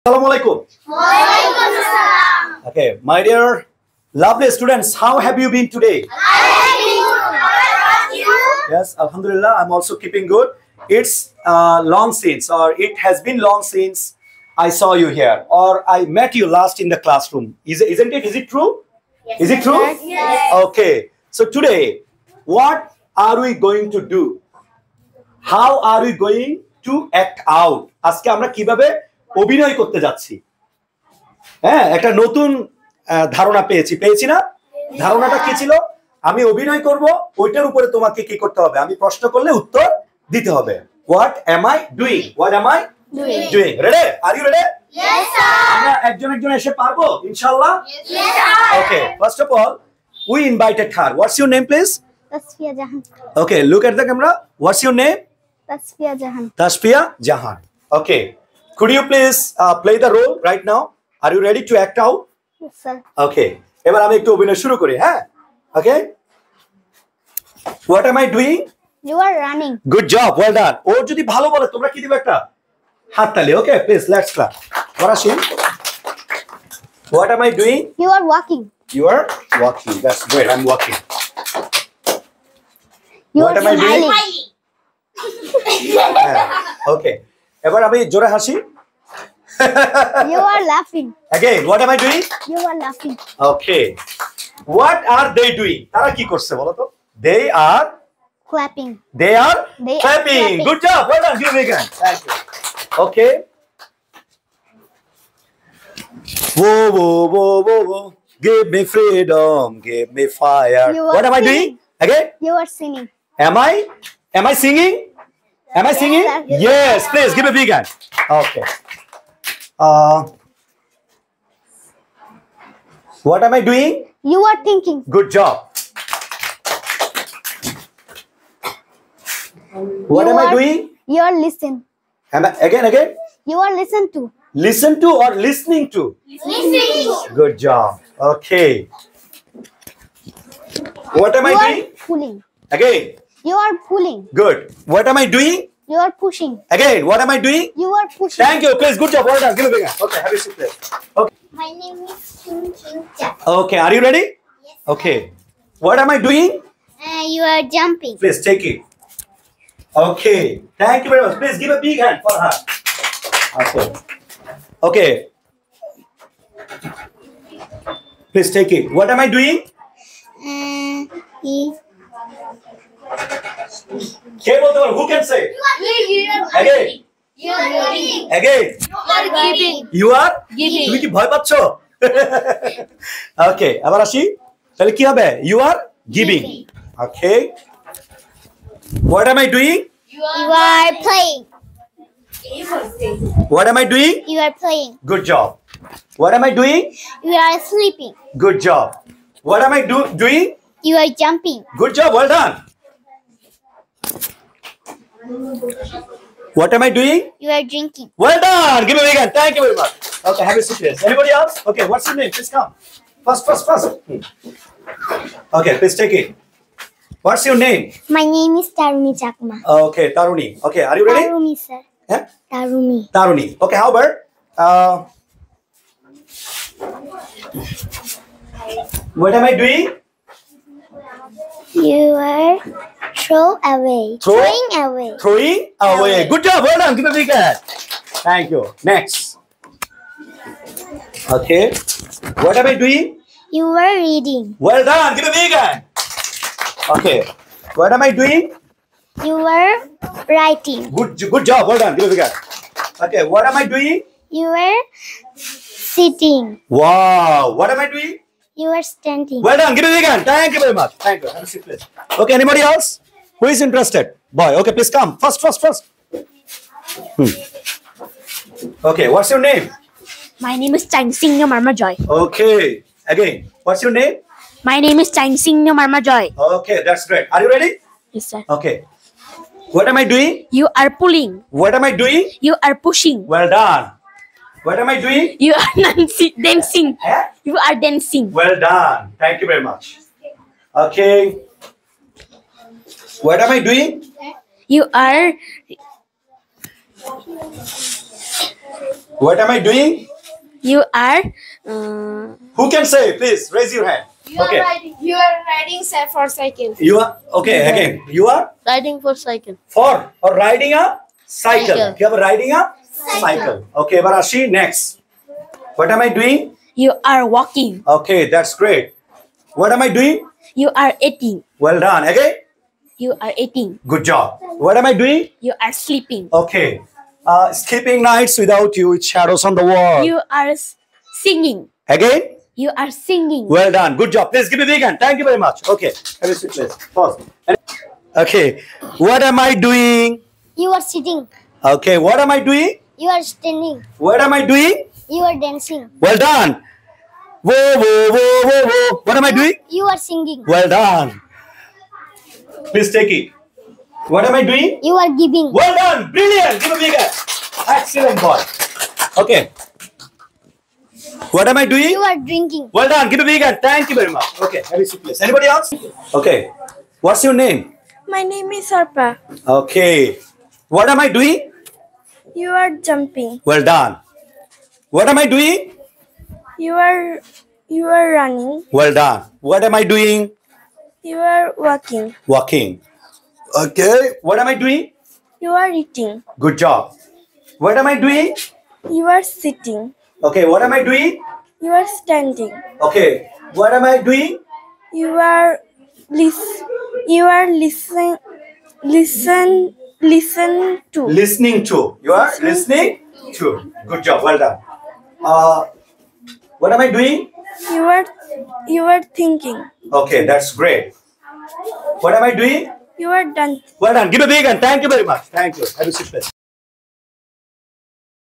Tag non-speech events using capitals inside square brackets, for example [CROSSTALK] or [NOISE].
Assalamualaikum. Okay, my dear lovely students, how have you been today? Yes, Alhamdulillah, I'm also keeping good. It's uh, long since, or it has been long since I saw you here, or I met you last in the classroom. Is, isn't it? Is it true? Yes. Is it true? Yes. Okay, so today, what are we going to do? How are we going to act out? Aske amra kibabe অভিনয় করতে যাচ্ছি। হ্যাঁ একটা নতুন ধারণা পেয়েছি। পেয়েছি না? ধারণাটা কি ছিল? আমি অভিনয় করব ওইটার উপরে তোমাকে কি করতে হবে? আমি প্রশ্ন করলে উত্তর দিতে হবে। What am I doing what am I doing ready are you ready আমরা একজন একজন এসে পারব ইনশাআল্লাহ? Okay first of all we invited her what's your name please Tasfia Jahan. Okay look at the camera what's your name Tasfia Jahan. Tashpia Jahan. Okay. could you please uh, play the role right now are you ready to act out yes sir okay এবার আমি একটু অভিনয় শুরু করি am i doing you are running good job well done ও যদি ভালো বলে তোমরা কি দিবে একটা হাততালি okay please let's clap ওয়ারাশিন what am i doing you are walking you are walking that's great i'm walking you what are am smiling. i doing okay এবার আমি জোরে হাসি ইউ আর লাফিং again what am i doing you আর লাফিং Okay. What are they doing? তারা কি করছে বলো তো? They are clapping they are They are clapping. clapping. Good job. Well done. Give me again. Thank you. Okay. Whoa, whoa, whoa, whoa, whoa. Give me freedom. Give me fire. You What are am I singing. doing? Again? You are singing Am I? Am I singing? Am I singing? sir. Yes. Please give a big hand. Okay. Uh, what am I doing? You are thinking. Good job. What you am are, I doing? You are listening. Am I, again, again? You are listening to. Listen to or listening to? Listening. Good job. Okay. What am you I doing? Pulling. Again. You are pulling. Good. What am I doing? You are pushing. Again, what am I doing? You are pushing. Thank you, Chris. Good job. Well done. Give me a hand. Okay, have a seat, there. Okay. My name is King King Jack. Okay, are you ready? Yes. Okay. What am I doing? Uh, you are jumping. Please take it. Okay. Thank you very much. Please give a big hand for her. Okay. Okay. Please take it. What am I doing? Uh, কে বলতে পারো? Who can say? Again. Again. You are? তুমি কি ভয় পাচ্ছ? okay. আবার আসি। তাহলে কি হবে? You are giving. Okay. What am I doing? You are playing What am I doing? You are playing Good job. What am I doing? You are sleeping Good job. What am I do doing? You are jumping Good job. Well done. What am I doing? You are drinking. Well done. Give me a again. Thank you very much. Okay, have a seat. Please. Anybody else? Okay, what's your name? Please come. First, first, first. Hmm. Okay, please take it. What's your name? My name is Taruni Chakma. Okay, Taruni. Okay, are you ready? Taruni, sir. Yeah? Taruni. Taruni. Okay, how about? Uh, what am I doing? You are throw away. Throw? Throwing away. Throwing away. Good job. Well done. Give a big hand. Thank you. Next. Okay. What am I doing? You were reading. Well done. Give a big hand. Okay. What am I doing? You were writing. Good, good job. Well done. Give a big hand. Okay. What am I doing? You were sitting. Wow. What am I doing? You were standing. Well done. Give a big hand. Thank you very much. Thank you. Have a seat, please. Okay. Anybody else? Who is interested? Boy. Okay. Please come. First, first, first. Hmm. Okay. What's your name? My name is Chang Sing Marma Joy. Okay. Again. What's your name? My name is Chang Sing Marma Joy. Okay. That's great. Are you ready? Yes, sir. Okay. What am I doing? You are pulling. What am I doing? You are pushing. Well done. What am I doing? You are [LAUGHS] dancing. dancing. Eh? You are dancing. Well done. Thank you very much. Okay. What am I doing? You are What am I doing? You are. Uh, Who can say? Please raise your hand. You okay. are riding. You are riding for cycle. You are okay again. You are riding for cycle. for or riding a cycle. Cycle. You are riding a cycle. Okay, Varashi, next. What am I doing? You are walking. Okay, that's great. What am I doing? You are eating. Well done. Again, You are eating. good job. What am I doing? You are sleeping. Okay. Uh, sleeping nights without you, with shadows on the wall. You are singing. Again, You are singing. well done. Good job. Please give me hand. Thank you very much. Okay. Have a seat, please. Pause. Okay. What am I doing? You are sitting. Okay. What am I doing? You are standing. What am I doing? You are dancing. Well done. Whoa, whoa, whoa, whoa, whoa. What am I doing? You are singing. Well done. Please take it. What am I doing? You are giving. Well done. Brilliant. Give a big hand. Excellent boy. Okay. What am I doing? You are drinking. Well done. Give a big hand. Thank you very much. Okay. Have a seat, please. Anybody else? Okay. What's your name? My name is Sarpa. Okay. What am I doing? You are jumping. Well done. What am I doing? You are you are running. Well done. What am I doing? You are walking. Walking. Okay. What am I doing? You are eating. Good job. What am I doing? You are sitting. Okay. What am I doing? You are standing. Okay. What am I doing? You are lis- You are listen. Listen. Listen to. Listening to. You are listening to. Good job. Well done. Uh, what am I doing? You are. You are thinking. Okay. That's great. What am I doing? You are done. Well done. Give a big hand. Thank you very much. Thank you. Have a seat.